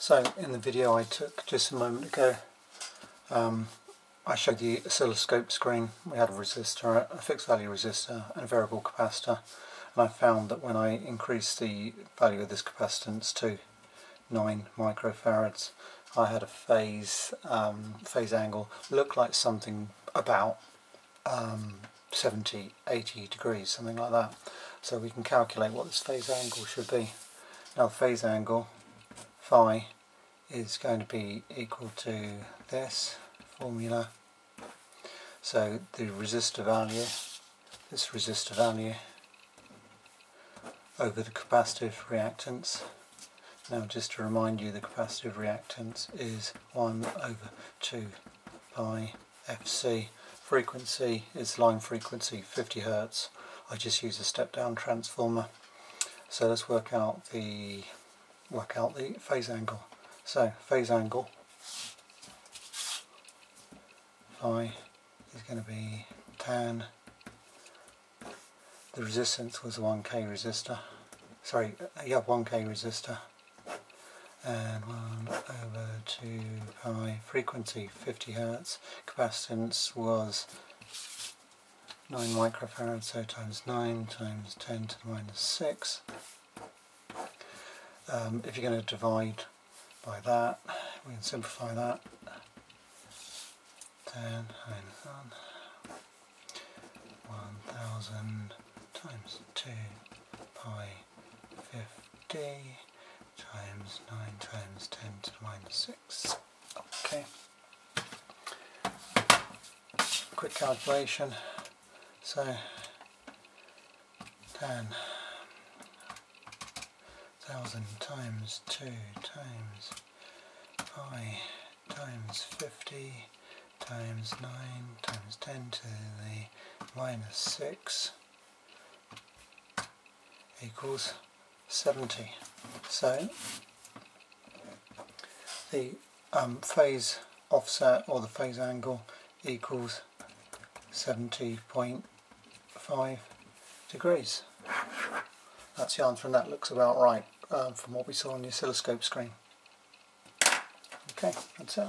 So in the video I took just a moment ago um, I showed the oscilloscope screen. We had a resistor, a fixed value resistor and a variable capacitor and I found that when I increased the value of this capacitance to 9 microfarads I had a phase um, phase angle look like something about um, 70, 80 degrees, something like that. So we can calculate what this phase angle should be. Now phase angle, phi, is going to be equal to this formula. So the resistor value, this resistor value, over the capacitive reactance. Now just to remind you the capacitive reactance is 1 over 2 pi fc. Frequency is line frequency 50 Hertz. I just use a step down transformer. So let's work out the work out the phase angle. So phase angle phi is going to be tan. The resistance was a 1k resistor. Sorry, yeah, 1k resistor. And 1 over 2 pi, frequency 50 Hertz, capacitance was 9 microfarads, so times 9 times 10 to the minus 6. Um, if you're going to divide by that, we can simplify that. tan minus 1, 1000 times 2 pi 50 times 9 times 10 to the minus 6. Okay. Quick calculation. So 10 thousand times 2 times pi times 50 times 9 times 10 to the minus 6 equals 70. So the um, phase offset or the phase angle equals 70.5 degrees. That's the answer and that looks about right um, from what we saw on the oscilloscope screen. Okay, that's it.